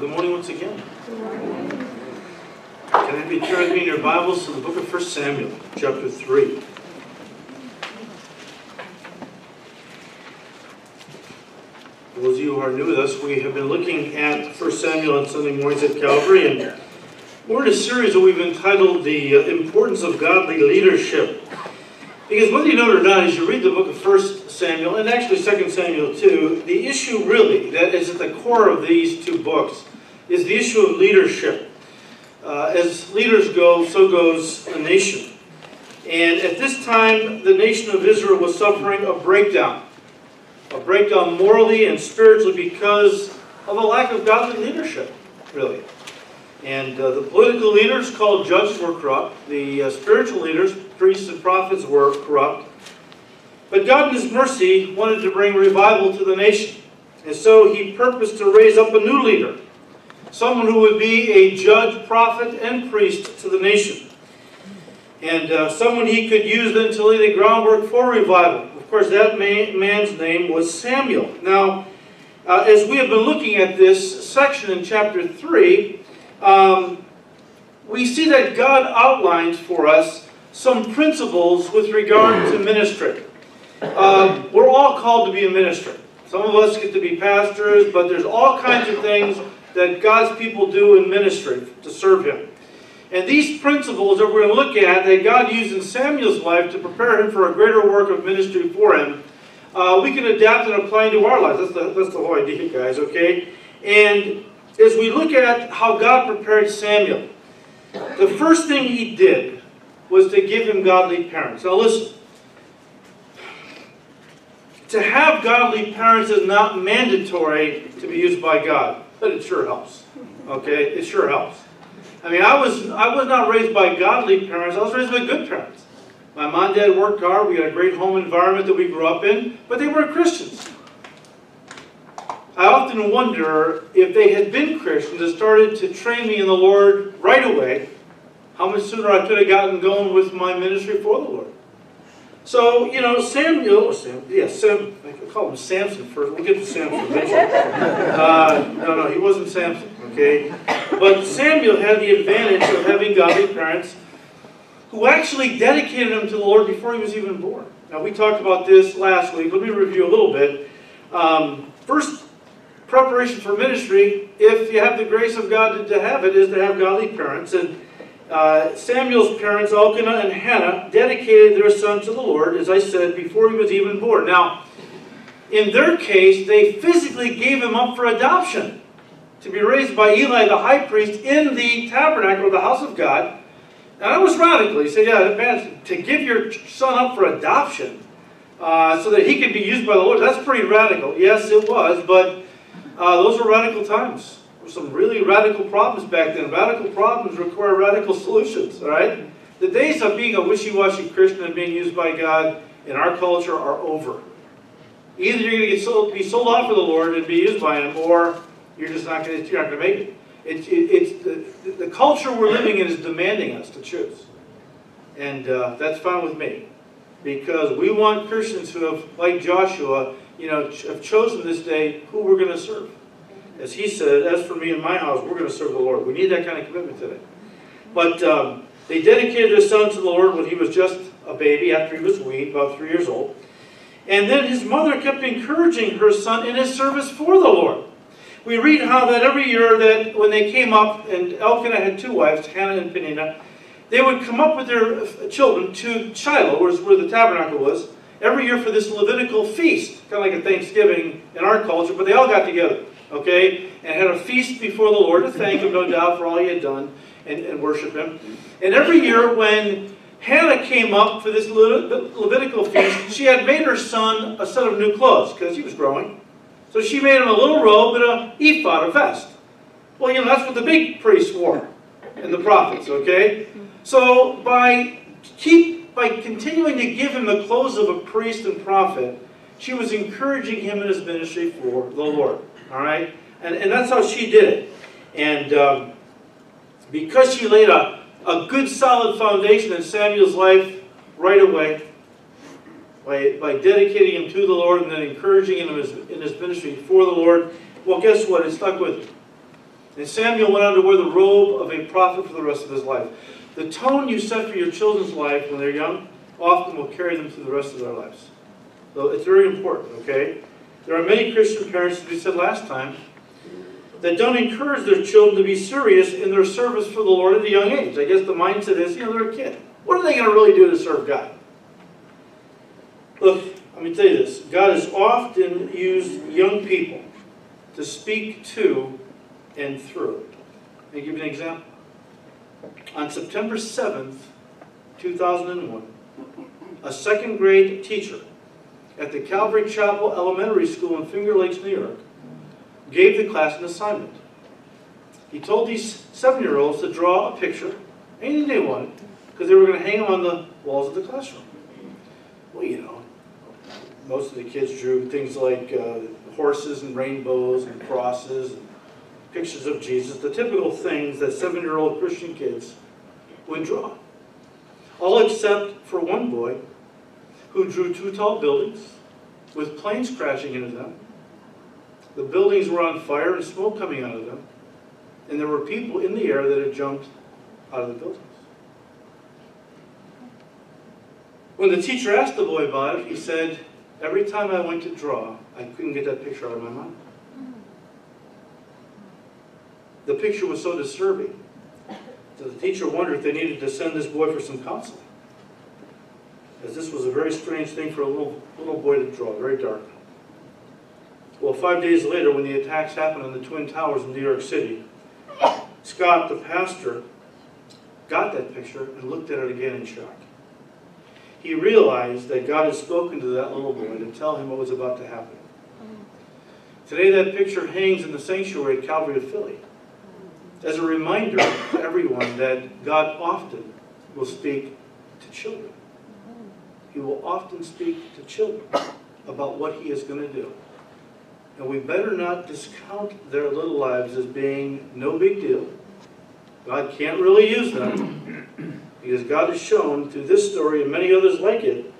Good morning once again. Can I be turning in your Bibles to the book of 1 Samuel, chapter 3. For those of you who are new with us, we have been looking at 1 Samuel on Sunday mornings at Calvary, and we're in a series that we've entitled The uh, Importance of Godly Leadership. Because whether you know it or not, as you read the book of 1 Samuel, and actually 2 Samuel too, the issue really that is at the core of these two books is the issue of leadership. Uh, as leaders go, so goes a nation. And at this time, the nation of Israel was suffering a breakdown. A breakdown morally and spiritually because of a lack of godly leadership, really. And uh, the political leaders called judges were corrupt. The uh, spiritual leaders, priests and prophets, were corrupt. But God in His mercy wanted to bring revival to the nation. And so He purposed to raise up a new leader. Someone who would be a judge, prophet, and priest to the nation. And uh, someone He could use then to lay the groundwork for revival. Of course, that man, man's name was Samuel. Now, uh, as we have been looking at this section in chapter 3, um, we see that God outlines for us some principles with regard to ministry. Um, we're all called to be a minister. Some of us get to be pastors, but there's all kinds of things that God's people do in ministry to serve Him. And these principles that we're going to look at, that God used in Samuel's life to prepare him for a greater work of ministry for him, uh, we can adapt and apply into our lives. That's the, that's the whole idea, guys, okay? And as we look at how God prepared Samuel, the first thing he did was to give him godly parents. Now listen, to have godly parents is not mandatory to be used by God, but it sure helps. Okay, it sure helps. I mean, I was I was not raised by godly parents. I was raised by good parents. My mom and dad worked hard. We had a great home environment that we grew up in, but they weren't Christians. I often wonder if they had been Christians and started to train me in the Lord right away, how much sooner I could have gotten going with my ministry for the Lord. So, you know, Samuel, or Sam, yeah, Sam, I call him Samson first. We'll get to Samson eventually. Uh, no, no, he wasn't Samson, okay? But Samuel had the advantage of having godly parents who actually dedicated him to the Lord before he was even born. Now, we talked about this last week. Let me review a little bit. Um, first, preparation for ministry, if you have the grace of God to, to have it, is to have godly parents. And uh, Samuel's parents, Elkanah and Hannah, dedicated their son to the Lord, as I said, before he was even born. Now, in their case, they physically gave him up for adoption to be raised by Eli the high priest in the tabernacle, of the house of God. Now, that was radical. He said, yeah, man, to give your son up for adoption uh, so that he could be used by the Lord, that's pretty radical. Yes, it was, but uh, those were radical times. Some really radical problems back then. Radical problems require radical solutions, all right? The days of being a wishy-washy Christian and being used by God in our culture are over. Either you're going to get sold, be sold out for the Lord and be used by Him, or you're just not going to, you're not going to make it. It's, it, it's the, the culture we're living in is demanding us to choose. And uh, that's fine with me. Because we want Christians who have, like Joshua, you know, have chosen this day who we're going to serve. As he said, as for me and my house, we're going to serve the Lord. We need that kind of commitment today. But um, they dedicated their son to the Lord when he was just a baby, after he was weaned, about three years old. And then his mother kept encouraging her son in his service for the Lord. We read how that every year that when they came up, and Elkanah had two wives, Hannah and Peninnah, they would come up with their children to Shiloh, where the tabernacle was, every year for this Levitical feast, kind of like a Thanksgiving in our culture, but they all got together, okay, and had a feast before the Lord to thank Him, no doubt, for all He had done and, and worship Him. And every year when Hannah came up for this Levitical feast, she had made her son a set of new clothes because he was growing. So she made him a little robe and a ephod, a vest. Well, you know, that's what the big priests wore and the prophets, okay? So by keep by continuing to give him the clothes of a priest and prophet, she was encouraging him in his ministry for the Lord. All right? And, and that's how she did it. And um, because she laid a, a good solid foundation in Samuel's life right away, by, by dedicating him to the Lord and then encouraging him in his, in his ministry for the Lord, well, guess what? It stuck with him. And Samuel went on to wear the robe of a prophet for the rest of his life. The tone you set for your children's life when they're young often will carry them through the rest of their lives. So it's very important, okay? There are many Christian parents, as we said last time, that don't encourage their children to be serious in their service for the Lord at a young age. I guess the mindset is, you know, they're a kid. What are they going to really do to serve God? Look, let me tell you this. God has often used young people to speak to and through. Let me give you an example. On September 7th, 2001, a second grade teacher at the Calvary Chapel Elementary School in Finger Lakes, New York, gave the class an assignment. He told these seven-year-olds to draw a picture, anything they wanted, because they were going to hang them on the walls of the classroom. Well, you know, most of the kids drew things like uh, horses and rainbows and crosses and pictures of Jesus, the typical things that seven-year-old Christian kids would draw. All except for one boy who drew two tall buildings with planes crashing into them. The buildings were on fire and smoke coming out of them. And there were people in the air that had jumped out of the buildings. When the teacher asked the boy about it, he said, every time I went to draw, I couldn't get that picture out of my mind. The picture was so disturbing that the teacher wondered if they needed to send this boy for some counseling. As this was a very strange thing for a little, little boy to draw, very dark. Well, five days later, when the attacks happened on the Twin Towers in New York City, Scott, the pastor, got that picture and looked at it again in shock. He realized that God had spoken to that little boy to tell him what was about to happen. Today, that picture hangs in the sanctuary at Calvary of Philly as a reminder to everyone that God often will speak to children. He will often speak to children about what he is going to do. And we better not discount their little lives as being no big deal. God can't really use them because God has shown through this story and many others like it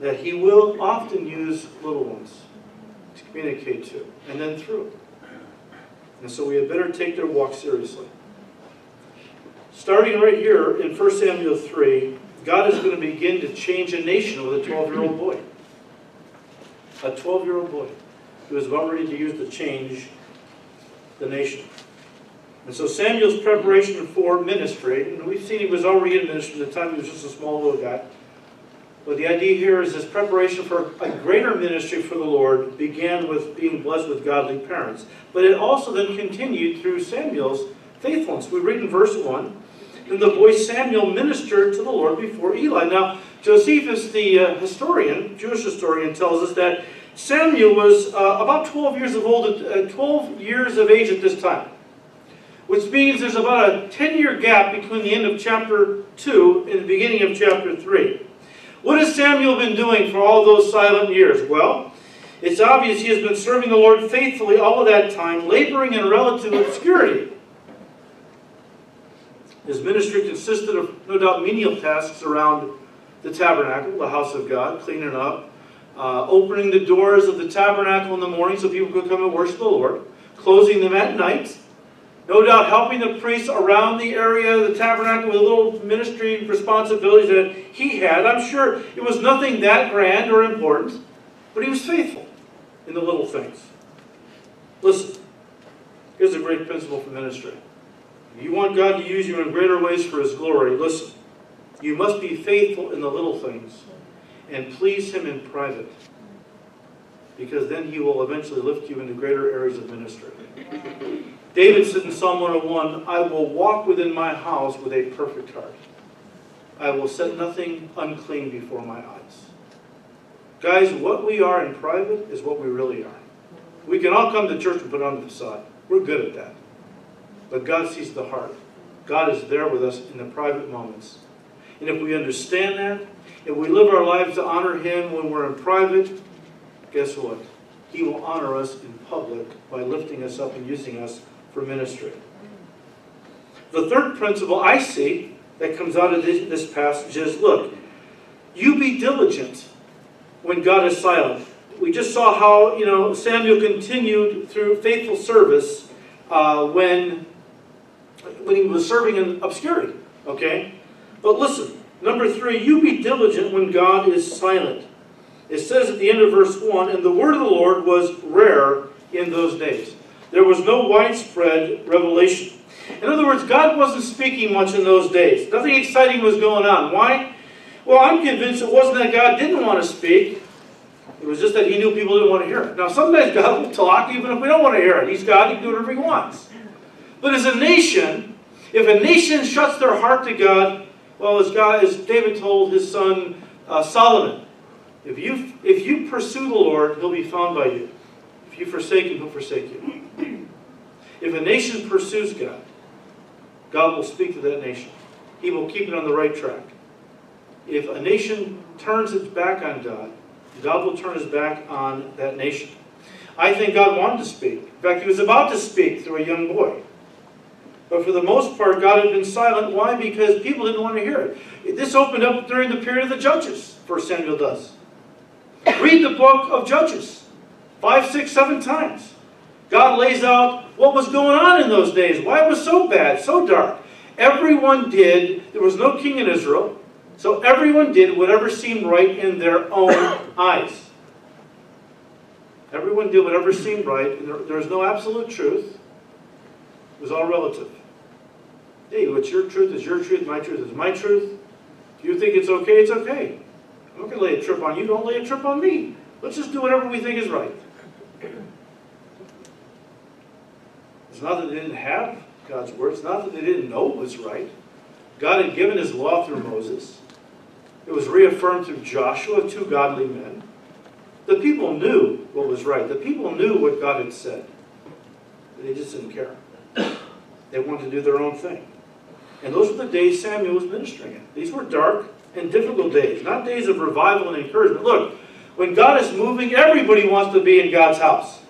that he will often use little ones to communicate to and then through. And so we had better take their walk seriously. Starting right here in 1 Samuel 3, God is going to begin to change a nation with a 12-year-old boy. A 12-year-old boy who is about ready to use to change the nation. And so Samuel's preparation for ministry, and we've seen he was already in ministry at the time he was just a small little guy. But the idea here is his preparation for a greater ministry for the Lord began with being blessed with godly parents. But it also then continued through Samuel's faithfulness. We read in verse 1, Then the boy Samuel ministered to the Lord before Eli. Now, Josephus, the uh, historian, Jewish historian, tells us that Samuel was uh, about 12 years of old, uh, 12 years of age at this time. Which means there's about a 10-year gap between the end of chapter 2 and the beginning of chapter 3. What has Samuel been doing for all those silent years? Well, it's obvious he has been serving the Lord faithfully all of that time, laboring in relative obscurity. His ministry consisted of, no doubt, menial tasks around the tabernacle, the house of God, cleaning up, uh, opening the doors of the tabernacle in the morning so people could come and worship the Lord, closing them at night, no doubt helping the priests around the area of the tabernacle with little ministry responsibilities that he had. I'm sure it was nothing that grand or important, but he was faithful in the little things. Listen, here's a great principle for ministry. If you want God to use you in greater ways for his glory, listen. You must be faithful in the little things and please him in private because then he will eventually lift you into greater areas of ministry. David said in Psalm 101, I will walk within my house with a perfect heart. I will set nothing unclean before my eyes. Guys, what we are in private is what we really are. We can all come to church and put on the facade. We're good at that. But God sees the heart. God is there with us in the private moments. And if we understand that, if we live our lives to honor Him when we're in private, guess what? He will honor us in public by lifting us up and using us for ministry. The third principle I see that comes out of this, this passage is, look, you be diligent when God is silent. We just saw how, you know, Samuel continued through faithful service uh, when, when he was serving in obscurity, okay? But listen, number three, you be diligent when God is silent. It says at the end of verse 1, And the word of the Lord was rare in those days. There was no widespread revelation. In other words, God wasn't speaking much in those days. Nothing exciting was going on. Why? Well, I'm convinced it wasn't that God didn't want to speak. It was just that he knew people didn't want to hear it. Now, sometimes God will talk even if we don't want to hear it. He's God, he can do whatever he wants. But as a nation, if a nation shuts their heart to God, well, as, God, as David told his son uh, Solomon, if you, if you pursue the Lord, he'll be found by you. If you forsake him, he'll forsake you. If a nation pursues God, God will speak to that nation. He will keep it on the right track. If a nation turns its back on God, God will turn his back on that nation. I think God wanted to speak. In fact, he was about to speak through a young boy. But for the most part, God had been silent. Why? Because people didn't want to hear it. This opened up during the period of the Judges, First Samuel does. Read the book of Judges. Five, six, seven times. God lays out what was going on in those days, why it was so bad, so dark. Everyone did, there was no king in Israel, so everyone did whatever seemed right in their own eyes. Everyone did whatever seemed right, there, there was no absolute truth. Was all relative. Hey, what's your truth is your truth, my truth is my truth. If you think it's okay, it's okay. I'm not going to lay a trip on you, don't lay a trip on me. Let's just do whatever we think is right. It's not that they didn't have God's word. It's not that they didn't know it was right. God had given his law through Moses. It was reaffirmed through Joshua, two godly men. The people knew what was right. The people knew what God had said. They just didn't care. They wanted to do their own thing. And those were the days Samuel was ministering in. These were dark and difficult days, not days of revival and encouragement. Look, when God is moving, everybody wants to be in God's house.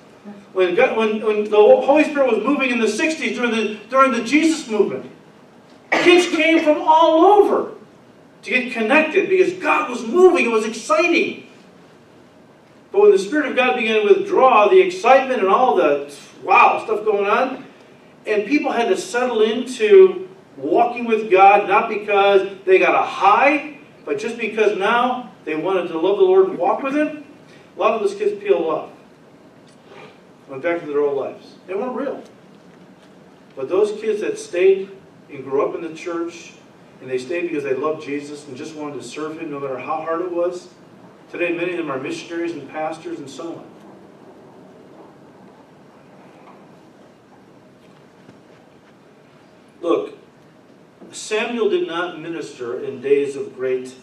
When, God, when, when the Holy Spirit was moving in the 60s during the, during the Jesus movement, kids came from all over to get connected because God was moving. It was exciting. But when the Spirit of God began to withdraw, the excitement and all the wow stuff going on, and people had to settle into walking with God, not because they got a high, but just because now they wanted to love the Lord and walk with Him, a lot of those kids peeled off. Went back to their old lives. They weren't real. But those kids that stayed and grew up in the church, and they stayed because they loved Jesus and just wanted to serve Him no matter how hard it was, today many of them are missionaries and pastors and so on. Look, Samuel did not minister in days of great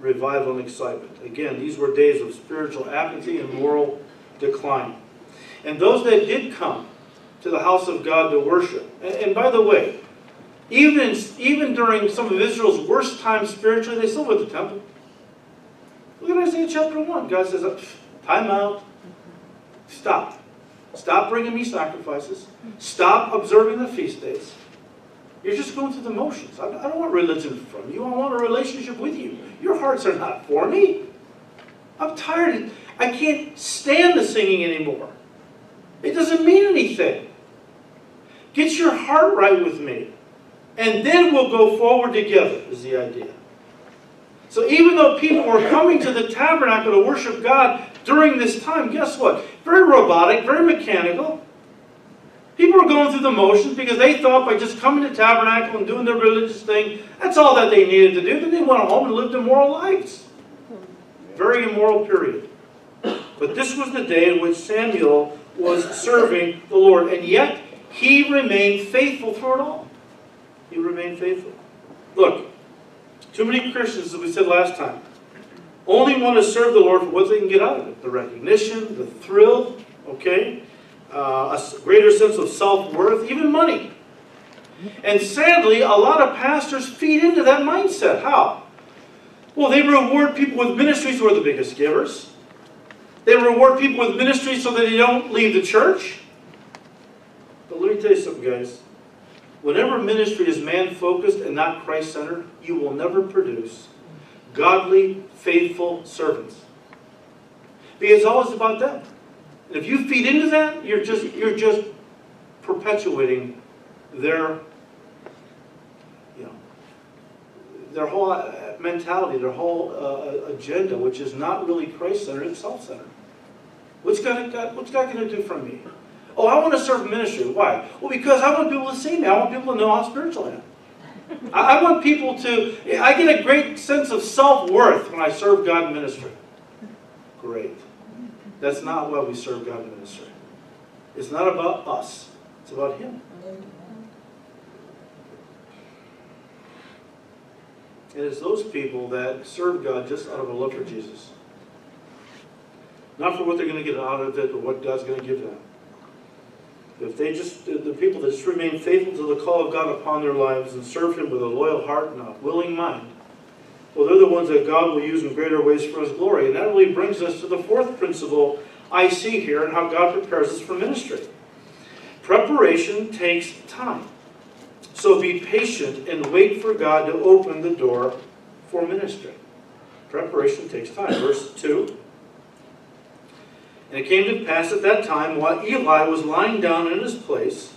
revival and excitement. Again, these were days of spiritual apathy and moral decline. And those that did come to the house of God to worship, and, and by the way, even, even during some of Israel's worst times spiritually, they still went to the temple. Look at Isaiah chapter 1. God says, time out. Stop. Stop bringing me sacrifices. Stop observing the feast days. You're just going through the motions. I don't want religion from you. I want a relationship with you. Your hearts are not for me. I'm tired. I can't stand the singing anymore. It doesn't mean anything. Get your heart right with me. And then we'll go forward together, is the idea. So even though people were coming to the tabernacle to worship God during this time, guess what? Very robotic, very mechanical. People were going through the motions because they thought by just coming to tabernacle and doing their religious thing, that's all that they needed to do. Then they went home and lived immoral lives. Very immoral period. But this was the day in which Samuel was serving the Lord. And yet, he remained faithful through it all. He remained faithful. Look, too many Christians, as we said last time, only want to serve the Lord for what they can get out of it. The recognition, the thrill, okay? Uh, a greater sense of self-worth, even money. And sadly, a lot of pastors feed into that mindset. How? Well, they reward people with ministries who are the biggest givers. They reward people with ministries so that they don't leave the church. But let me tell you something, guys. Whenever ministry is man-focused and not Christ-centered, you will never produce godly, faithful servants. Because it's always about them. And if you feed into that, you're just, you're just perpetuating their, you know, their whole uh, mentality, their whole uh, agenda, which is not really Christ-centered, it's self-centered. What's God, God, what's God going to do for me? Oh, I want to serve ministry. Why? Well, because I want people to see me. I want people to know how spiritual I am. I, want people to, I get a great sense of self-worth when I serve God in ministry. Great. That's not why we serve God in ministry. It's not about us. It's about Him. It is those people that serve God just out of a love for Jesus. Not for what they're going to get out of it or what God's going to give them. If they just, the people that just remain faithful to the call of God upon their lives and serve Him with a loyal heart and a willing mind, well, they're the ones that God will use in greater ways for His glory. And that really brings us to the fourth principle I see here and how God prepares us for ministry. Preparation takes time. So be patient and wait for God to open the door for ministry. Preparation takes time. Verse 2. And it came to pass at that time, while Eli was lying down in his place,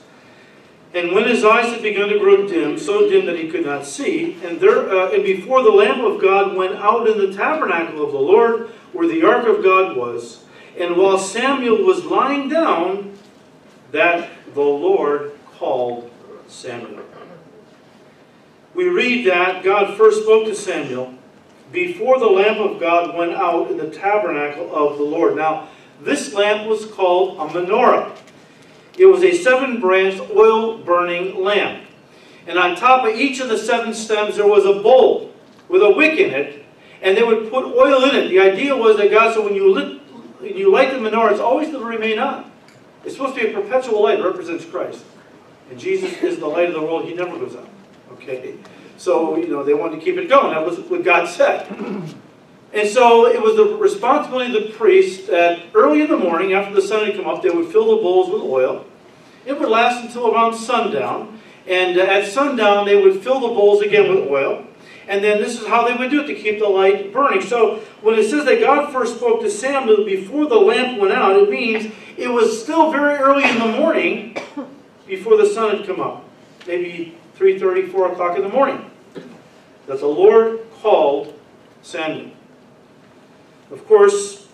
and when his eyes had begun to grow dim, so dim that he could not see, and there uh, and before the lamp of God went out in the tabernacle of the Lord, where the ark of God was, and while Samuel was lying down, that the Lord called Samuel. We read that God first spoke to Samuel before the lamp of God went out in the tabernacle of the Lord. Now, this lamp was called a menorah. It was a seven-branched oil-burning lamp. And on top of each of the seven stems, there was a bowl with a wick in it, and they would put oil in it. The idea was that God said when you, lit, when you light the menorah, it's always to remain on. It's supposed to be a perpetual light. It represents Christ. And Jesus is the light of the world. He never goes out. Okay? So, you know, they wanted to keep it going. That was what God said. And so it was the responsibility of the priest that early in the morning, after the sun had come up, they would fill the bowls with oil. It would last until around sundown. And uh, at sundown, they would fill the bowls again with oil. And then this is how they would do it to keep the light burning. So when it says that God first spoke to Samuel before the lamp went out, it means it was still very early in the morning before the sun had come up. Maybe 3.30, 4 o'clock in the morning. That the Lord called Samuel. Of course,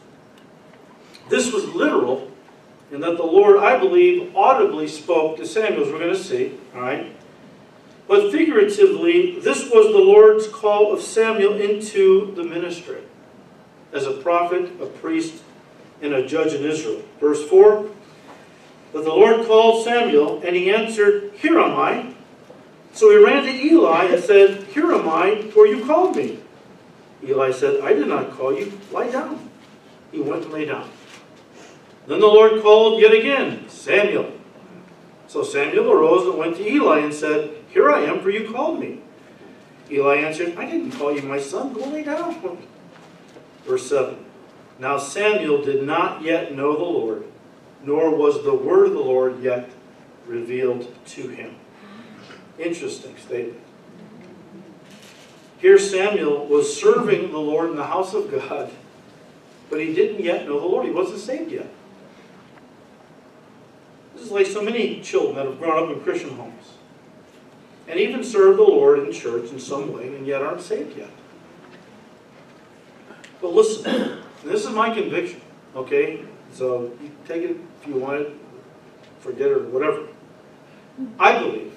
this was literal in that the Lord, I believe, audibly spoke to Samuel, as we're going to see. All right? But figuratively, this was the Lord's call of Samuel into the ministry as a prophet, a priest, and a judge in Israel. Verse 4 But the Lord called Samuel, and he answered, Here am I. So he ran to Eli and said, Here am I, for you called me. Eli said, I did not call you. Lie down. He went and lay down. Then the Lord called yet again, Samuel. So Samuel arose and went to Eli and said, Here I am, for you called me. Eli answered, I didn't call you, my son. Go lay down. Verse 7. Now Samuel did not yet know the Lord, nor was the word of the Lord yet revealed to him. Interesting statement. Here Samuel was serving the Lord in the house of God, but he didn't yet know the Lord. He wasn't saved yet. Is like so many children that have grown up in Christian homes and even serve the Lord in church in some way and yet aren't saved yet. But listen, this is my conviction, okay? So you take it if you want it, forget it or whatever. I believe,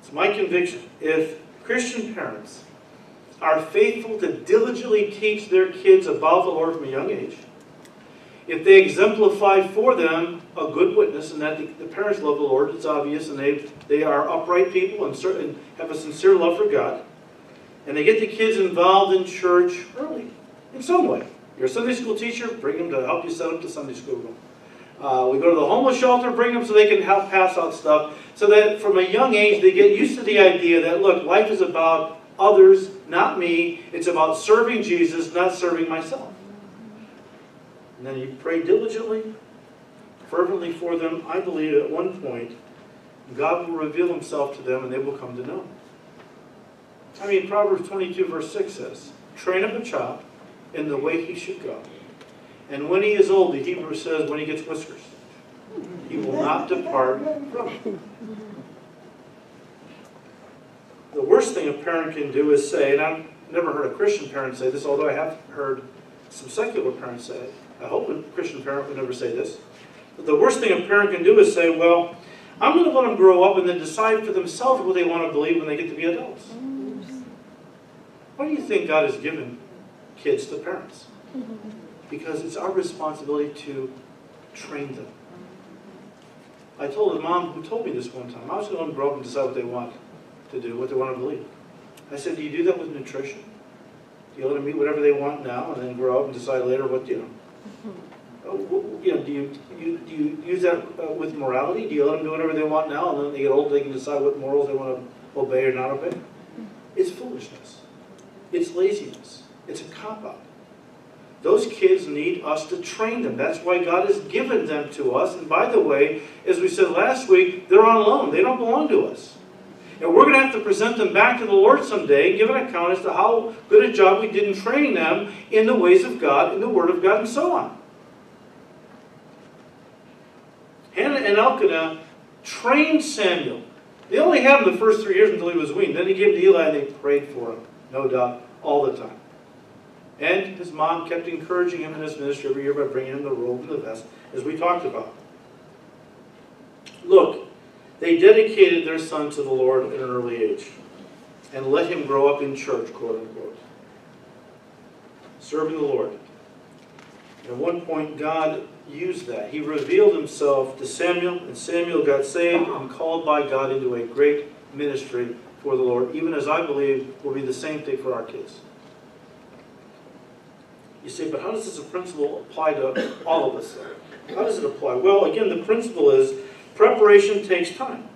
it's my conviction, if Christian parents are faithful to diligently teach their kids about the Lord from a young age, if they exemplify for them a good witness and that the, the parents love the Lord, it's obvious, and they, they are upright people and, certain, have a sincere love for God, and they get the kids involved in church early, in some way. You're a Sunday school teacher, bring them to help you set up the Sunday school room. Uh, we go to the homeless shelter, bring them so they can help pass out stuff, so that from a young age they get used to the idea that, look, life is about others, not me. It's about serving Jesus, not serving myself. And then you pray diligently, fervently for them. I believe at one point, God will reveal himself to them and they will come to know. I mean, Proverbs 22 verse 6 says, train up a child in the way he should go. And when he is old, the Hebrew says, when he gets whiskers, He will not depart from it. The worst thing a parent can do is say, and I've never heard a Christian parent say this, although I have heard some secular parents say it. I hope a Christian parent would never say this. But the worst thing a parent can do is say, well, I'm going to let them grow up and then decide for themselves what they want to believe when they get to be adults. Why do you think God has given kids to parents? Because it's our responsibility to train them. I told a mom who told me this one time, I was going to let them grow up and decide what they want to do, what they want to believe. I said, do you do that with nutrition? Do you let them eat whatever they want now and then grow up and decide later what, you know? You know, do you, you, do you use that uh, with morality? Do you let them do whatever they want now and then when they get old, they can decide what morals they want to obey or not obey? It's foolishness. It's laziness. It's a cop-out. Those kids need us to train them. That's why God has given them to us. And by the way, as we said last week, they're on loan. They don't belong to us. And we're going to have to present them back to the Lord someday and give an account as to how good a job we did in training them in the ways of God, in the Word of God, and so on. Hannah and Elkanah trained Samuel. They only had him the first three years until he was weaned. Then he gave him to Eli and they prayed for him, no doubt, all the time. And his mom kept encouraging him in his ministry every year by bringing him the robe and the vest, as we talked about. Look, they dedicated their son to the Lord at an early age and let him grow up in church, quote unquote, serving the Lord. At one point, God used that. He revealed himself to Samuel, and Samuel got saved and called by God into a great ministry for the Lord, even as I believe will be the same thing for our kids. You say, but how does this principle apply to all of us? How does it apply? Well, again, the principle is preparation takes time.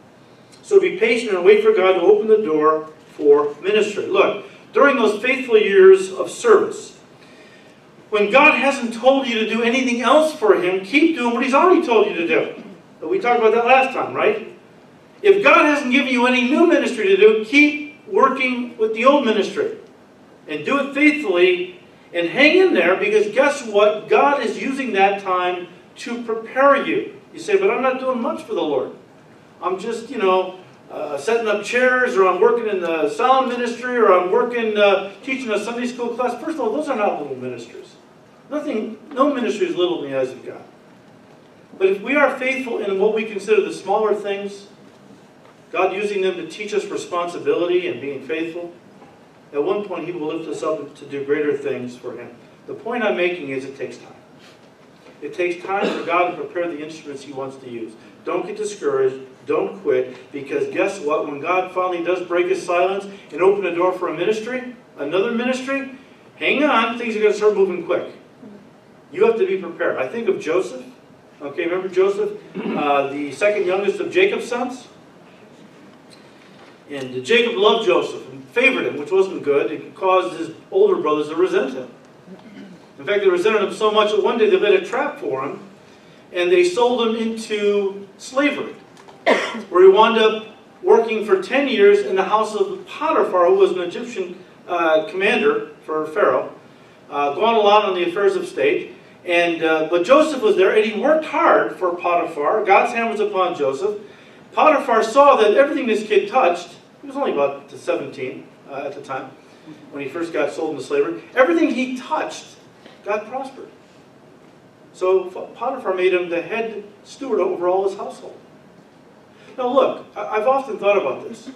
So be patient and wait for God to open the door for ministry. Look, during those faithful years of service, when God hasn't told you to do anything else for Him, keep doing what He's already told you to do. We talked about that last time, right? If God hasn't given you any new ministry to do, keep working with the old ministry. And do it faithfully and hang in there because guess what? God is using that time to prepare you. You say, but I'm not doing much for the Lord. I'm just, you know, uh, setting up chairs, or I'm working in the sound ministry, or I'm working uh, teaching a Sunday school class. First of all, those are not little ministries. Nothing, no ministry is little in the eyes of God. But if we are faithful in what we consider the smaller things, God using them to teach us responsibility and being faithful, at one point He will lift us up to do greater things for Him. The point I'm making is it takes time. It takes time for God to prepare the instruments He wants to use. Don't get discouraged. Don't quit. Because guess what? When God finally does break His silence and open a door for a ministry, another ministry, hang on. Things are going to start moving quick. You have to be prepared. I think of Joseph. Okay, remember Joseph? Uh, the second youngest of Jacob's sons? And Jacob loved Joseph and favored him, which wasn't good. It caused his older brothers to resent him. In fact, they resented him so much that one day they laid a trap for him and they sold him into slavery, where he wound up working for 10 years in the house of Potiphar, who was an Egyptian uh, commander for Pharaoh, uh, going a lot on the affairs of state. And, uh, but Joseph was there, and he worked hard for Potiphar. God's hand was upon Joseph. Potiphar saw that everything this kid touched, he was only about 17 uh, at the time, when he first got sold into slavery, everything he touched, God prospered. So Potiphar made him the head steward over all his household. Now look, I've often thought about this.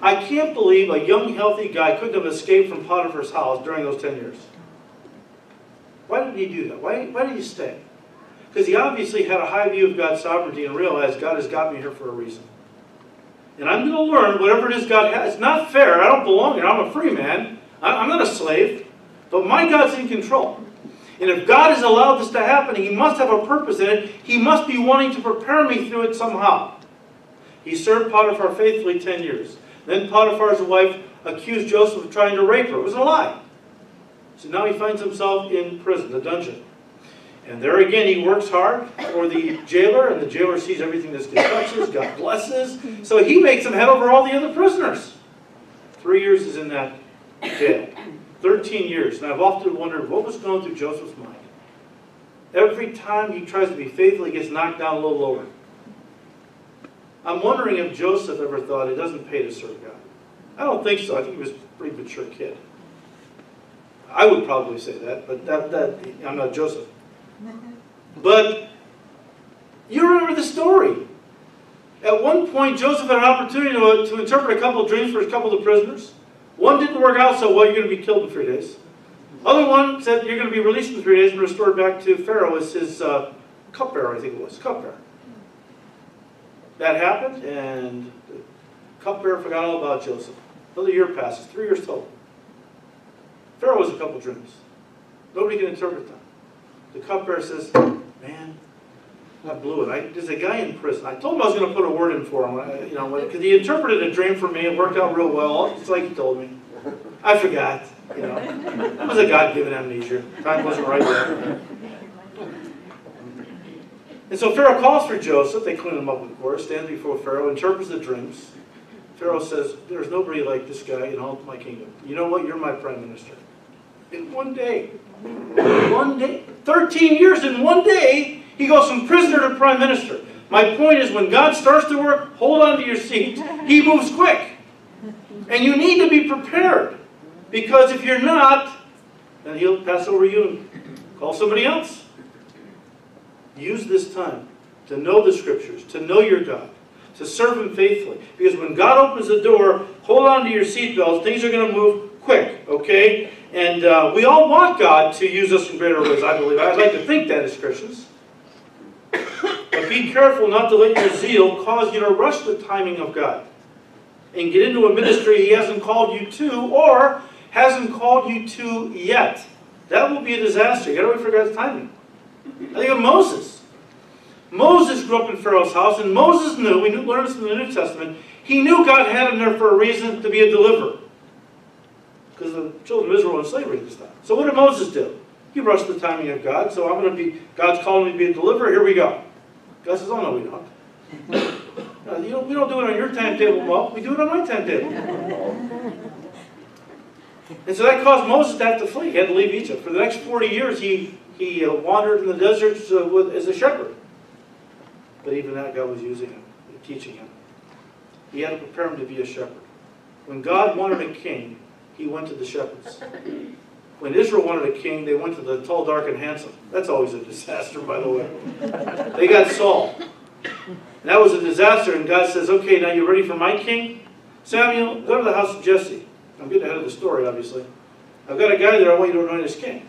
I can't believe a young, healthy guy couldn't have escaped from Potiphar's house during those 10 years. Why did he do that? Why, why did he stay? Because he obviously had a high view of God's sovereignty and realized God has got me here for a reason. And I'm going to learn whatever it is God has. It's not fair. I don't belong here. I'm a free man. I'm not a slave. But my God's in control. And if God has allowed this to happen, He must have a purpose in it. He must be wanting to prepare me through it somehow. He served Potiphar faithfully 10 years. Then Potiphar's wife accused Joseph of trying to rape her. It was a lie. So now he finds himself in prison, the dungeon. And there again, he works hard for the jailer, and the jailer sees everything this kid touches, God blesses. So he makes him head over all the other prisoners. Three years is in that jail. 13 years. And I've often wondered what was going through Joseph's mind. Every time he tries to be faithful, he gets knocked down a little lower. I'm wondering if Joseph ever thought it doesn't pay to serve God. I don't think so. I think he was a pretty mature kid. I would probably say that, but that, that I'm not Joseph. But you remember the story. At one point, Joseph had an opportunity to, to interpret a couple of dreams for a couple of the prisoners. One didn't work out so well, you're going to be killed in three days. Other one said you're going to be released in three days and restored back to Pharaoh as his uh, cupbearer, I think it was, cupbearer. That happened, and the cupbearer forgot all about Joseph. Another year passes, three years total. Pharaoh has a couple dreams. Nobody can interpret them. The cupbearer says, man, I blew it. I, there's a guy in prison. I told him I was going to put a word in for him, I, you know, because he interpreted a dream for me. It worked out real well, It's like he told me. I forgot, you know. It was a God-given amnesia. Time wasn't right yet. And so Pharaoh calls for Joseph. They clean him up, of course. Stands before Pharaoh, interprets the dreams. Pharaoh says, "There's nobody like this guy in all my kingdom. You know what? You're my prime minister." In one day, one day, 13 years in one day, he goes from prisoner to prime minister. My point is, when God starts to work, hold on to your seat. He moves quick. And you need to be prepared. Because if you're not, then he'll pass over you and call somebody else. Use this time to know the scriptures, to know your God, to serve him faithfully. Because when God opens the door, hold on to your seatbelts. Things are going to move quick, okay? And uh, we all want God to use us in greater ways, I believe. I'd like to think that as Christians. But be careful not to let your zeal cause you to rush the timing of God and get into a ministry He hasn't called you to or hasn't called you to yet. That will be a disaster. You gotta wait for God's timing. I think of Moses. Moses grew up in Pharaoh's house, and Moses knew, we learn this in the New Testament, he knew God had him there for a reason to be a deliverer. Because the children of Israel were in slavery at this time. So what did Moses do? He rushed the timing of God, so I'm going to be, God's calling me to be a deliverer, here we go. God says, oh no, we don't. Uh, you we don't do it on your timetable, Mo. We do it on my timetable. And so that caused Moses to have to flee. He had to leave Egypt. For the next 40 years, he, he uh, wandered in the deserts uh, with, as a shepherd. But even that, God was using him, teaching him. He had to prepare him to be a shepherd. When God wanted a king, he went to the shepherds. When Israel wanted a king, they went to the tall, dark, and handsome. That's always a disaster, by the way. They got Saul. And that was a disaster, and God says, okay, now you're ready for my king? Samuel, go to the house of Jesse. I'm getting ahead of the story, obviously. I've got a guy there I want you to anoint as king.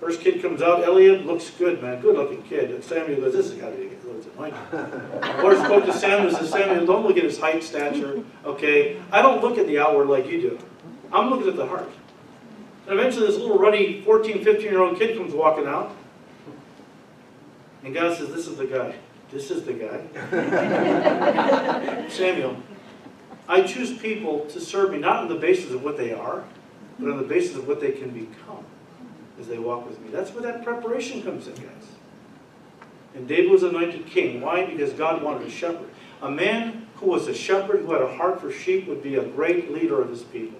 First kid comes out, Eliab, looks good, man, good looking kid. And Samuel goes, this has got to be a Lord's anointed. The Lord spoke to Samuel and said, Samuel, don't look at his height, stature, okay? I don't look at the outward like you do. I'm looking at the heart. And eventually this little ruddy 14, 15 year old kid comes walking out. And God says, this is the guy. This is the guy. Samuel, I choose people to serve me not on the basis of what they are, but on the basis of what they can become as they walk with me. That's where that preparation comes in, guys. And David was anointed king. Why? Because God wanted a shepherd. A man who was a shepherd, who had a heart for sheep, would be a great leader of his people.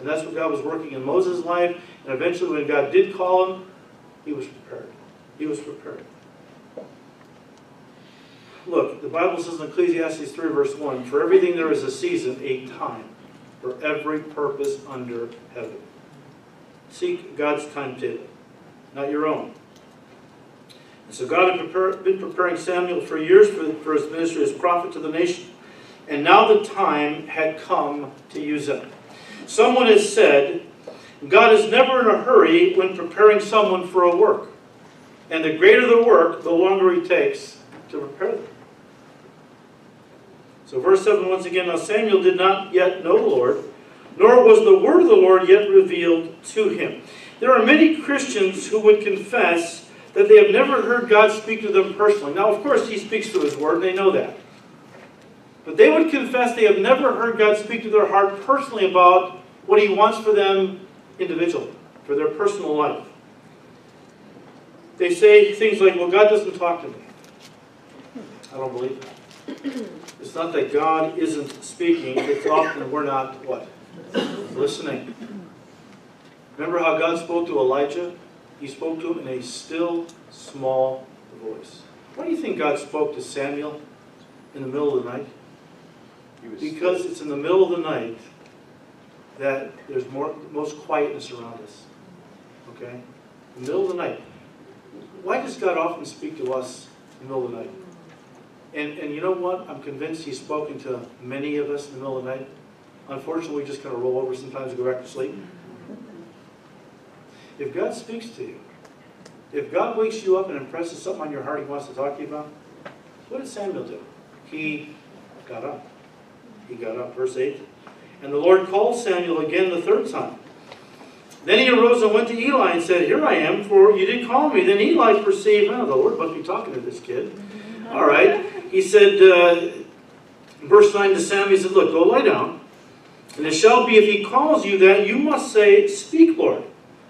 And that's what God was working in Moses' life. And eventually, when God did call him, he was prepared. He was prepared. Look, the Bible says in Ecclesiastes 3, verse 1 For everything there is a season, a time, for every purpose under heaven. Seek God's timetable, not your own. And so God had prepare, been preparing Samuel for years for, for his ministry as prophet to the nation. And now the time had come to use him. Someone has said, God is never in a hurry when preparing someone for a work. And the greater the work, the longer he takes to prepare them. So verse 7 once again, Now Samuel did not yet know the Lord, nor was the word of the Lord yet revealed to him. There are many Christians who would confess that they have never heard God speak to them personally. Now, of course, he speaks through his word, and they know that. But they would confess they have never heard God speak to their heart personally about what he wants for them individually, for their personal life. They say things like, well, God doesn't talk to me. I don't believe that. It's not that God isn't speaking, it's often we're not, what? Listening. Remember how God spoke to Elijah? He spoke to him in a still, small voice. Why do you think God spoke to Samuel in the middle of the night? He was Because it's in the middle of the night that there's more, most quietness around us. Okay? The middle of the night. Why does God often speak to us in the middle of the night? And, and you know what? I'm convinced He's spoken to many of us in the middle of the night. Unfortunately, we just kind of roll over sometimes and go back to sleep. If God speaks to you, if God wakes you up and impresses something on your heart He wants to talk to you about, what did Samuel do? He got up. He got up, verse 8. And the Lord called Samuel again the third time. Then he arose and went to Eli and said, Here I am, for you did call me. Then Eli perceived, oh, the Lord must be talking to this kid. All right. He said, uh, verse 9 to Samuel, he said, Look, go lie down. And it shall be, if he calls you that, you must say, Speak, Lord,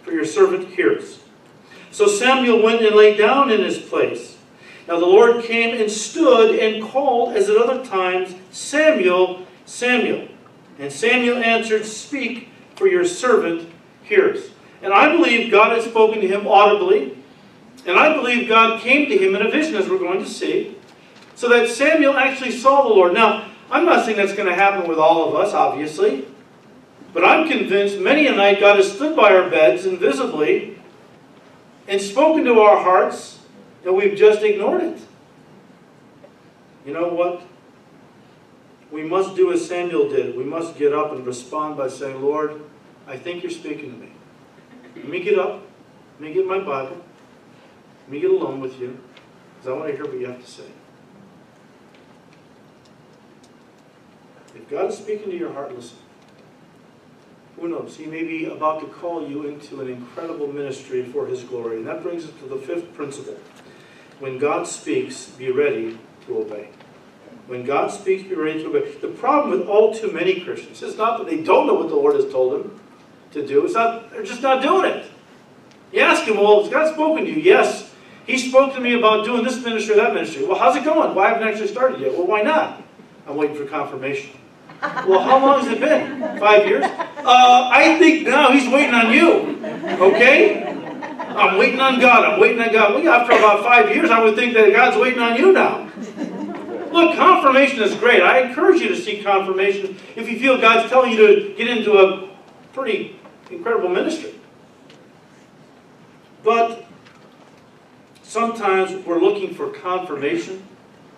for your servant hears. So Samuel went and lay down in his place. Now the Lord came and stood and called, as at other times, Samuel, Samuel. And Samuel answered, Speak, for your servant hears. And I believe God had spoken to him audibly. And I believe God came to him in a vision, as we're going to see. So that Samuel actually saw the Lord. Now, I'm not saying that's going to happen with all of us, obviously. But I'm convinced many a night God has stood by our beds invisibly and spoken to our hearts, and we've just ignored it. You know what? We must do as Samuel did. We must get up and respond by saying, Lord, I think you're speaking to me. Let me get up. Let me get my Bible. Let me get alone with you, because I want to hear what you have to say. If God is speaking to your heart, listen. Who knows? He may be about to call you into an incredible ministry for His glory. And that brings us to the fifth principle. When God speaks, be ready to obey. When God speaks, be ready to obey. The problem with all too many Christians is not that they don't know what the Lord has told them to do. It's not, they're just not doing it. You ask them, well, has God spoken to you? Yes. He spoke to me about doing this ministry or that ministry. Well, how's it going? Well, haven't actually started yet. Well, why not? I'm waiting for confirmation. Well, how long has it been? Five years? Uh, I think now he's waiting on you. Okay? I'm waiting on God. I'm waiting on God. Well, after about five years, I would think that God's waiting on you now. Look, confirmation is great. I encourage you to seek confirmation if you feel God's telling you to get into a pretty incredible ministry. But sometimes we're looking for confirmation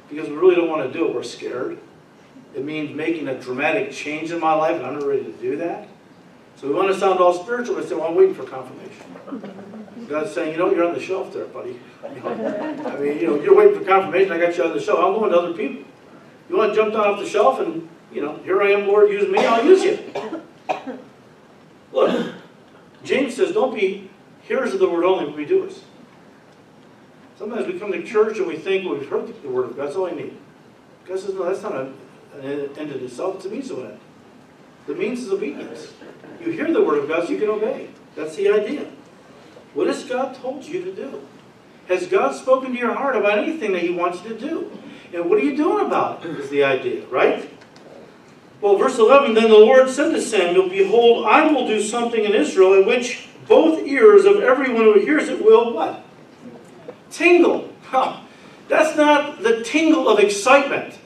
because we really don't want to do it. We're scared. It means making a dramatic change in my life, and I'm not ready to do that. So we want to sound all spiritual, but say, well, I'm waiting for confirmation. God's saying, you know, you're on the shelf there, buddy. I mean, you know, you're waiting for confirmation, I got you on the shelf. I'm going to other people. You want to jump down off the shelf and, you know, here I am, Lord, use me, I'll use you. Look, James says, don't be hearers of the word only, but be doers. Sometimes we come to church and we think, well, we've heard the word of God, that's all I need. God says, no, that's not a, an end in itself, it's a means to an end. The means is obedience. You hear the word of God so you can obey. That's the idea. What has God told you to do? Has God spoken to your heart about anything that He wants you to do? And what are you doing about it, is the idea, right? Well, verse 11, Then the Lord said to Samuel, Behold, I will do something in Israel in which both ears of everyone who hears it will what? Tingle. Huh. That's not the tingle of excitement.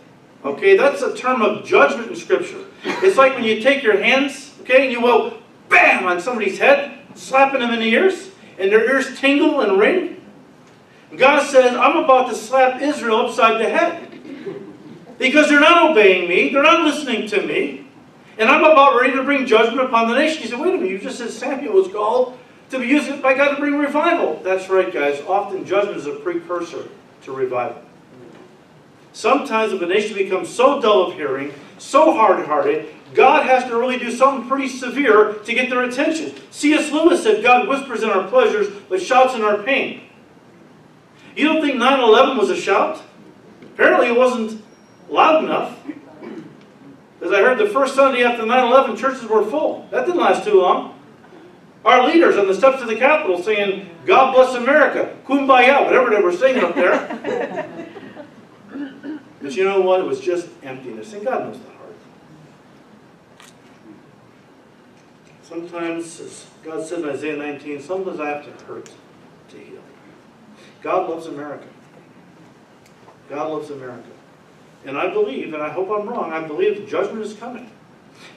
Okay, that's a term of judgment in Scripture. It's like when you take your hands, okay, and you will bam on somebody's head, slapping them in the ears, and their ears tingle and ring. God says, I'm about to slap Israel upside the head. Because they're not obeying me, they're not listening to me, and I'm about ready to bring judgment upon the nation. He said, wait a minute, you just said Samuel was called to be used by God to bring revival. That's right, guys. Often judgment is a precursor to revival. Sometimes if a nation becomes so dull of hearing, so hard-hearted, God has to really do something pretty severe to get their attention. C.S. Lewis said, God whispers in our pleasures, but shouts in our pain. You don't think 9-11 was a shout? Apparently it wasn't loud enough. As I heard the first Sunday after 9-11, churches were full. That didn't last too long. Our leaders on the steps of the Capitol saying, God bless America, kumbaya, whatever they were singing up there. But you know what? It was just emptiness. And God knows the heart. Sometimes, as God said in Isaiah 19, sometimes I have to hurt to heal. God loves America. God loves America. And I believe, and I hope I'm wrong, I believe judgment is coming.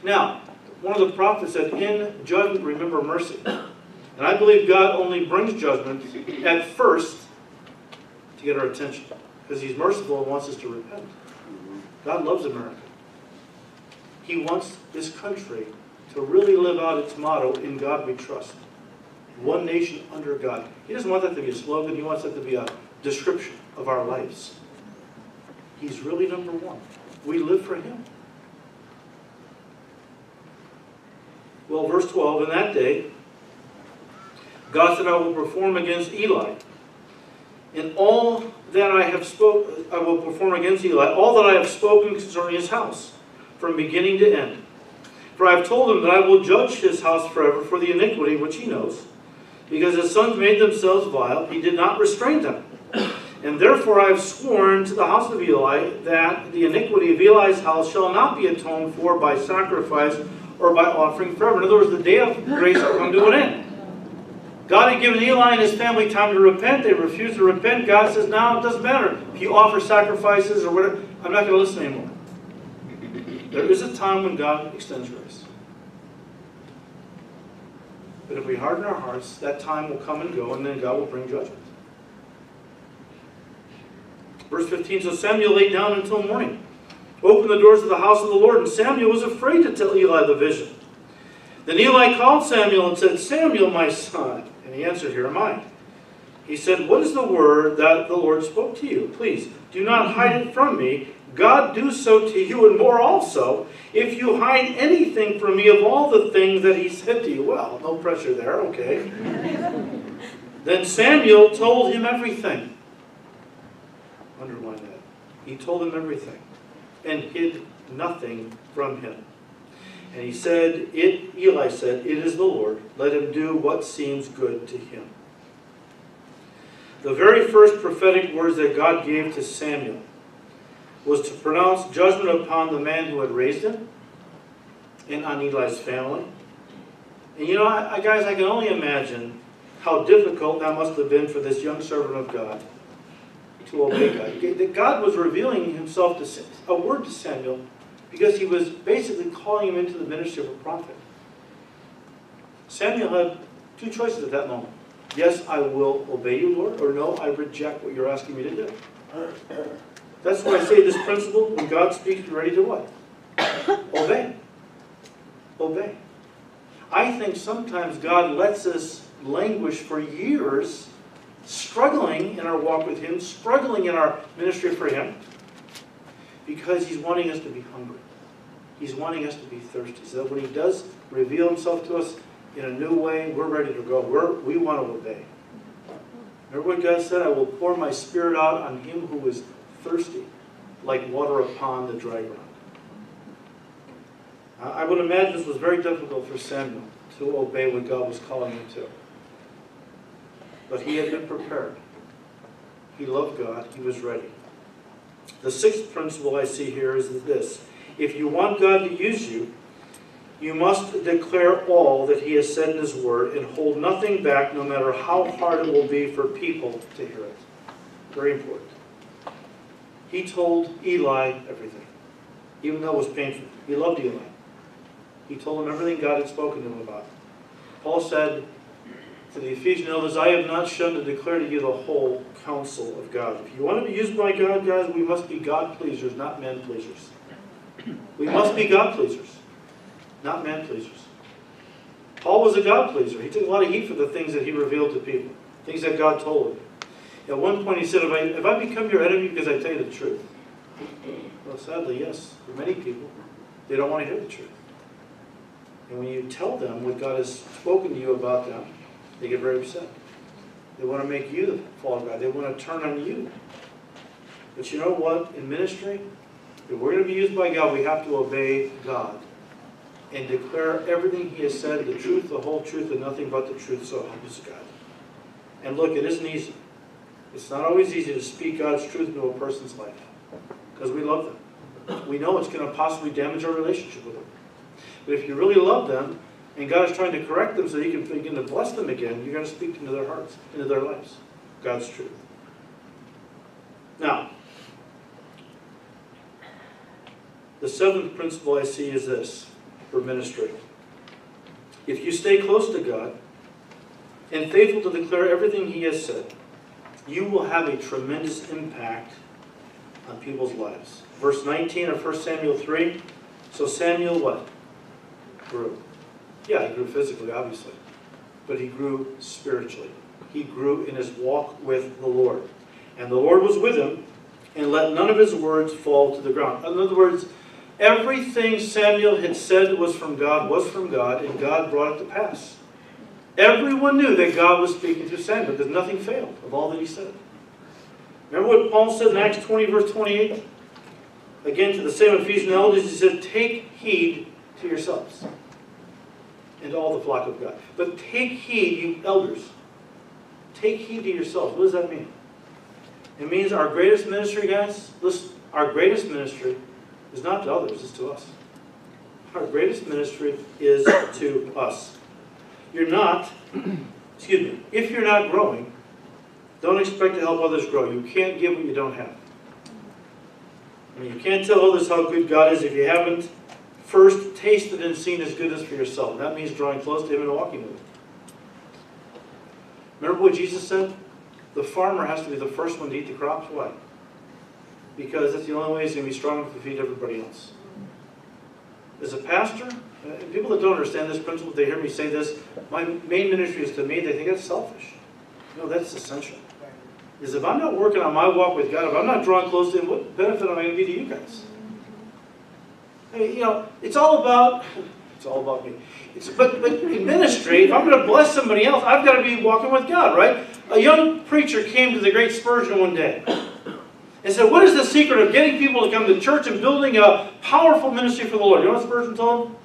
Now, one of the prophets said, in judgment remember mercy. And I believe God only brings judgment at first to get our attention. Because he's merciful and wants us to repent. God loves America. He wants this country to really live out its motto, in God we trust. One nation under God. He doesn't want that to be a slogan, he wants that to be a description of our lives. He's really number one. We live for him. Well, verse 12, in that day, God said, I will perform against Eli. And all that I have spoken, I will perform against Eli, all that I have spoken concerning his house, from beginning to end. For I have told him that I will judge his house forever for the iniquity which he knows. Because his sons made themselves vile, he did not restrain them. And therefore I have sworn to the house of Eli that the iniquity of Eli's house shall not be atoned for by sacrifice or by offering forever. In other words, the day of grace will come to an end. God had given Eli and his family time to repent. They refused to repent. God says, now it doesn't matter. If you offer sacrifices or whatever, I'm not going to listen anymore. There is a time when God extends grace. But if we harden our hearts, that time will come and go, and then God will bring judgment. Verse 15, so Samuel lay down until morning, opened the doors of the house of the Lord, and Samuel was afraid to tell Eli the vision. Then Eli called Samuel and said, Samuel, my son. And he answered, Here am I. He said, What is the word that the Lord spoke to you? Please, do not hide it from me. God do so to you and more also, if you hide anything from me of all the things that he said to you. Well, no pressure there, okay. then Samuel told him everything. Underline that. He told him everything and hid nothing from him. And he said, it, Eli said, It is the Lord. Let him do what seems good to him. The very first prophetic words that God gave to Samuel was to pronounce judgment upon the man who had raised him and on Eli's family. And you know, I, guys, I can only imagine how difficult that must have been for this young servant of God to obey God. That God was revealing himself to a word to Samuel because he was basically calling him into the ministry of a prophet. Samuel had two choices at that moment. Yes, I will obey you, Lord, or no, I reject what you're asking me to do. That's why I say this principle, when God speaks, be ready to what? Obey. Obey. I think sometimes God lets us languish for years, struggling in our walk with Him, struggling in our ministry for Him, because He's wanting us to be hungry. He's wanting us to be thirsty. So when He does reveal Himself to us in a new way, we're ready to go. We're, we want to obey. Remember what God said? I will pour my Spirit out on him who is thirsty, like water upon the dry ground. I would imagine this was very difficult for Samuel to obey what God was calling him to. But he had been prepared. He loved God. He was ready. The sixth principle I see here is this. If you want God to use you, you must declare all that he has said in his word and hold nothing back no matter how hard it will be for people to hear it. Very important. He told Eli everything, even though it was painful. He loved Eli. He told him everything God had spoken to him about. Paul said to the Ephesian elders, I have not shunned to declare to you the whole counsel of God. If you want to be used by God, guys, we must be God pleasers, not man pleasers. We must be God pleasers, not man pleasers. Paul was a God pleaser. He took a lot of heat for the things that he revealed to people, things that God told him. At one point he said, if I, if I become your enemy because I tell you the truth? Well, sadly, yes. For many people, they don't want to hear the truth. And when you tell them what God has spoken to you about them, they get very upset. They want to make you the fall guy. They want to turn on you. But you know what? In ministry, if we're going to be used by God, we have to obey God and declare everything He has said, the truth, the whole truth, and nothing but the truth, so help us God. And look, it isn't easy. It's not always easy to speak God's truth into a person's life because we love them. We know it's going to possibly damage our relationship with them. But if you really love them and God is trying to correct them so He can begin to bless them again, you're going to speak into their hearts, into their lives. God's truth. Now, The seventh principle I see is this for ministry. If you stay close to God and faithful to declare everything He has said, you will have a tremendous impact on people's lives. Verse 19 of 1 Samuel 3. So Samuel what? Grew. Yeah, he grew physically, obviously. But he grew spiritually. He grew in his walk with the Lord. And the Lord was with him, and let none of his words fall to the ground. In other words, everything Samuel had said was from God was from God, and God brought it to pass. Everyone knew that God was speaking through Samuel because nothing failed of all that he said. Remember what Paul said in Acts 20, verse 28? Again, to the same Ephesian elders, he said, Take heed to yourselves and to all the flock of God. But take heed, you elders. Take heed to yourselves. What does that mean? It means our greatest ministry, guys, listen, our greatest ministry is not to others, it's to us. Our greatest ministry is to us. You're not, excuse me, if you're not growing, don't expect to help others grow. You can't give what you don't have. I mean, you can't tell others how good God is if you haven't first tasted and seen His goodness for yourself. That means drawing close to Him and walking with Him. Remember what Jesus said? The farmer has to be the first one to eat the crops. Why? Because that's the only way he's going to be strong enough to feed everybody else. As a pastor, uh, people that don't understand this principle, they hear me say this, my main ministry is to me, they think that's selfish. No, that's essential. Is if I'm not working on my walk with God, if I'm not drawing close to Him, what benefit am I going to be to you guys? You know, it's all about, it's all about me. It's, but, but in ministry, if I'm going to bless somebody else, I've got to be walking with God, right? A young preacher came to the great Spurgeon one day and said, What is the secret of getting people to come to church and building a powerful ministry for the Lord? You know what Spurgeon told him?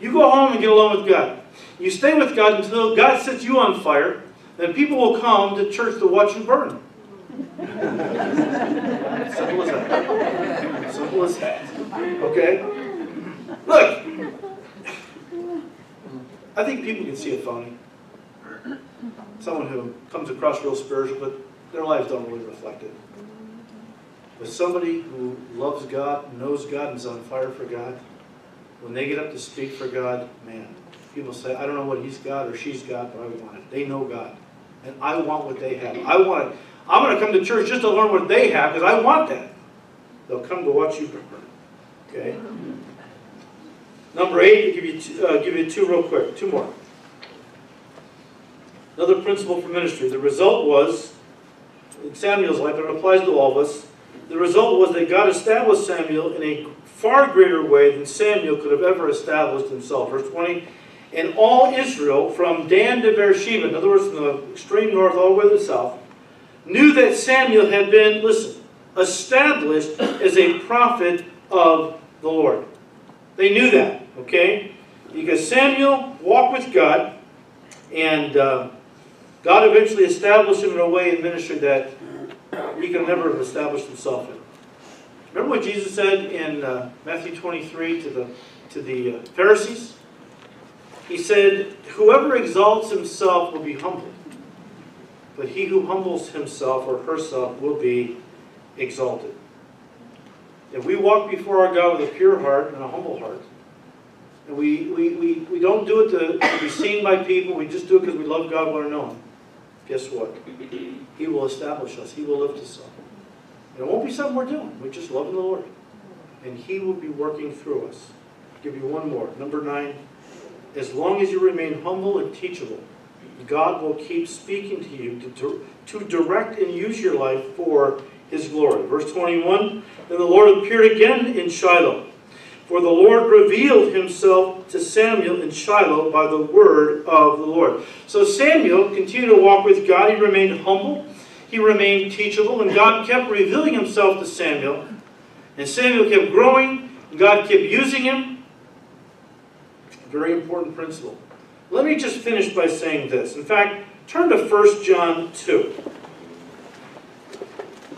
You go home and get alone with God. You stay with God until God sets you on fire, then people will come to church to watch you burn. Simple as that. Simple as that. Okay? Look, I think people can see a phony. Someone who comes across real spiritual, but their lives don't really reflect it. But somebody who loves God, knows God, and is on fire for God, when they get up to speak for God, man, people say, I don't know what he's got or she's got, but I want it. They know God. And I want what they have. I want it. I'm going to come to church just to learn what they have because I want that. They'll come to watch you burn. Okay? Number eight, give you two, uh, give you two real quick. Two more. Another principle for ministry. The result was, in Samuel's life, and it applies to all of us, the result was that God established Samuel in a far greater way than Samuel could have ever established himself. Verse 20, and all Israel, from Dan to Beersheba, in other words, from the extreme north all the way to the south, knew that Samuel had been, listen, established as a prophet of the Lord. They knew that, okay? Because Samuel walked with God, and uh, God eventually established him in a way in ministry that he could never have established himself in. Remember what Jesus said in uh, Matthew 23 to the, to the uh, Pharisees? He said, Whoever exalts himself will be humbled, but he who humbles himself or herself will be exalted. If we walk before our God with a pure heart and a humble heart, and we, we, we, we don't do it to, to be seen by people, we just do it because we love God, want to know Him, guess what? He will establish us. He will lift us up. And it won't be something we're doing. We're just loving the Lord. And He will be working through us. I'll give you one more. Number nine. As long as you remain humble and teachable, God will keep speaking to you to, to direct and use your life for His glory. Verse 21 Then the Lord appeared again in Shiloh. For the Lord revealed himself to Samuel in Shiloh by the word of the Lord. So Samuel continued to walk with God. He remained humble. He remained teachable. And God kept revealing himself to Samuel. And Samuel kept growing. And God kept using him. Very important principle. Let me just finish by saying this. In fact, turn to 1 John 2.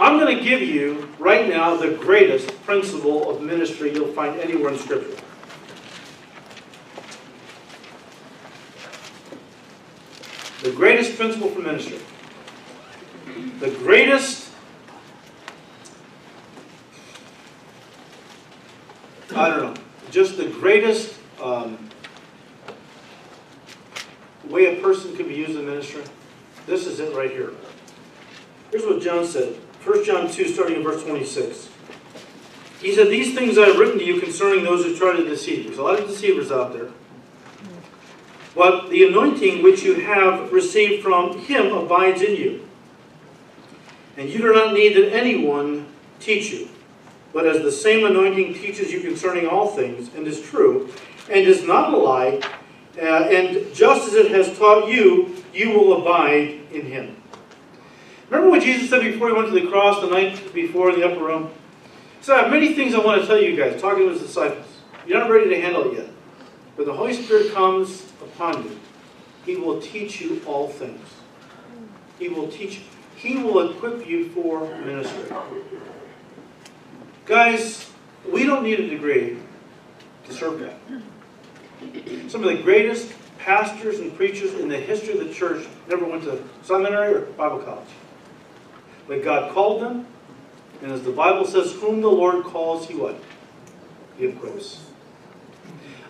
I'm going to give you right now the greatest principle of ministry you'll find anywhere in Scripture. The greatest principle for ministry. The greatest, I don't know, just the greatest um, way a person could be used in ministry? This is it right here. Here's what John said. 1 John 2, starting in verse 26. He said, These things I have written to you concerning those who try to deceive you. There's a lot of deceivers out there. But the anointing which you have received from him abides in you. And you do not need that anyone teach you. But as the same anointing teaches you concerning all things, and is true, and is not a lie, uh, and just as it has taught you, you will abide in him. Remember what Jesus said before he went to the cross the night before in the upper room? Said, I have many things I want to tell you guys, talking to his disciples. You're not ready to handle it yet. But the Holy Spirit comes upon you. He will teach you all things. He will teach you. He will equip you for ministry. Guys, we don't need a degree to serve God. Some of the greatest pastors and preachers in the history of the church never went to seminary or Bible college. But God called them, and as the Bible says, whom the Lord calls, he what? He equips.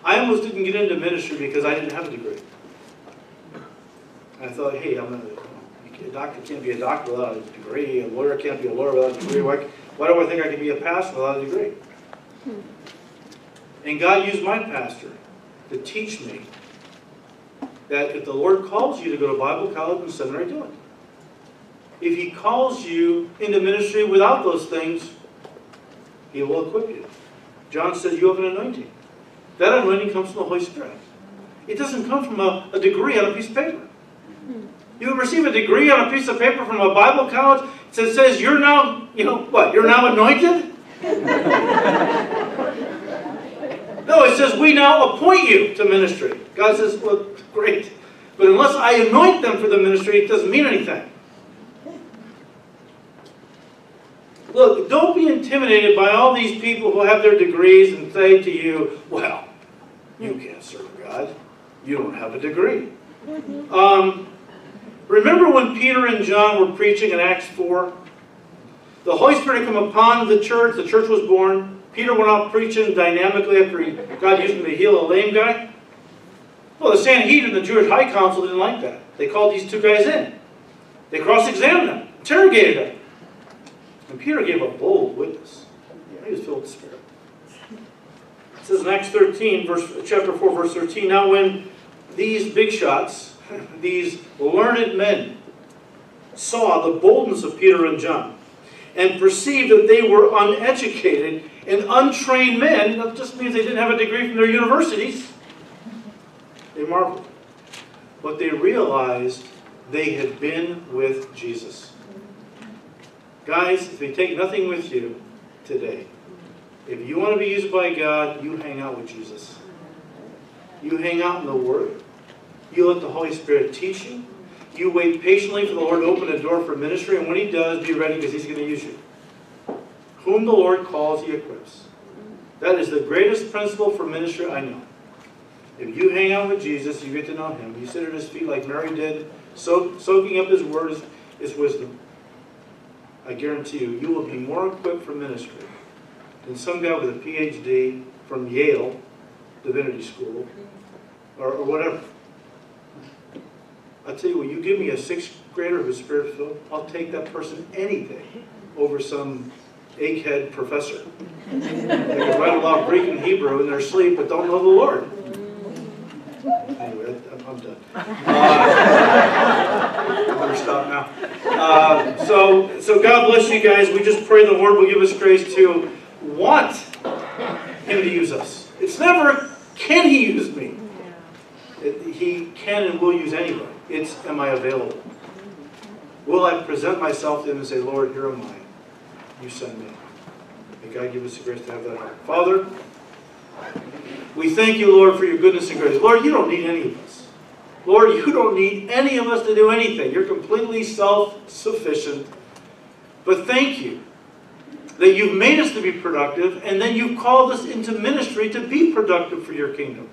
I almost didn't get into ministry because I didn't have a degree. I thought, hey, I'm gonna, a doctor can't be a doctor without a degree, a lawyer can't be a lawyer without a degree. Why, why do I think I can be a pastor without a degree? Hmm. And God used my pastor to teach me that if the Lord calls you to go to Bible college and seminary, do it. If He calls you into ministry without those things, He will equip you. John says you have an anointing. That anointing comes from the Holy Spirit. It doesn't come from a, a degree on a piece of paper. You receive a degree on a piece of paper from a Bible college that says you're now, you know, what, you're now anointed? no, it says we now appoint you to ministry. God says, well, great. But unless I anoint them for the ministry, it doesn't mean anything. Look, don't be intimidated by all these people who have their degrees and say to you, well, you can't serve God. You don't have a degree. Um, remember when Peter and John were preaching in Acts 4? The Holy Spirit had come upon the church. The church was born. Peter went out preaching dynamically after he, God used him to heal a lame guy. Well, the Sanhedrin, the Jewish High Council, didn't like that. They called these two guys in. They cross-examined them, interrogated them. And Peter gave a bold witness. He was filled with the Spirit. It says in Acts 13, verse, chapter 4, verse 13, Now when these big shots, these learned men, saw the boldness of Peter and John, and perceived that they were uneducated and untrained men, that just means they didn't have a degree from their universities, they marveled. But they realized they had been with Jesus. Guys, if you take nothing with you today, if you want to be used by God, you hang out with Jesus. You hang out in the Word. You let the Holy Spirit teach you. You wait patiently for the Lord to open a door for ministry, and when He does, be ready because He's going to use you. Whom the Lord calls, He equips. That is the greatest principle for ministry I know. If you hang out with Jesus, you get to know Him. You sit at His feet like Mary did, so, soaking up His Word, His wisdom. I guarantee you, you will be more equipped for ministry than some guy with a PhD from Yale Divinity School or, or whatever. I tell you what, you give me a sixth grader who's spirit filled, I'll take that person any day over some egghead professor. they can write a lot of Greek and Hebrew in their sleep, but don't know the Lord. Anyway, I'm, I'm done. Uh, I better stop now. Uh, so, so God bless you guys. We just pray the Lord will give us grace to want Him to use us. It's never, can He use me? It, he can and will use anybody. It's, am I available? Will I present myself to Him and say, Lord, here am I. You send me. May God give us the grace to have that heart. Father, we thank you, Lord, for your goodness and grace. Lord, you don't need any of us. Lord, you don't need any of us to do anything. You're completely self-sufficient. But thank you that you've made us to be productive, and then you've called us into ministry to be productive for your kingdom.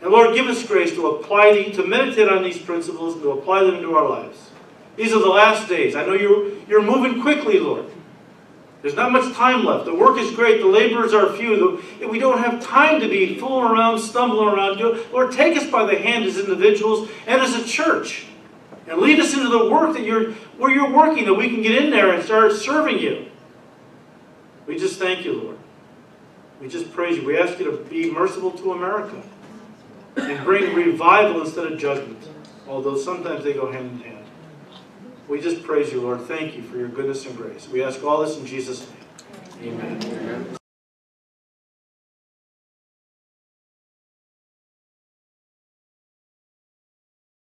And Lord, give us grace to apply the, to meditate on these principles and to apply them into our lives. These are the last days. I know you're, you're moving quickly, Lord. There's not much time left. The work is great. The laborers are few. The- We don't have time to be fooling around, stumbling around. Lord, take us by the hand as individuals and as a church. And lead us into the work that you're, where you're working, that we can get in there and start serving you. We just thank you, Lord. We just praise you. We ask you to be merciful to America and bring revival instead of judgment, although sometimes they go hand in hand. We just praise you, Lord. Thank you for your goodness and grace. We ask all this in Jesus' name. Amen.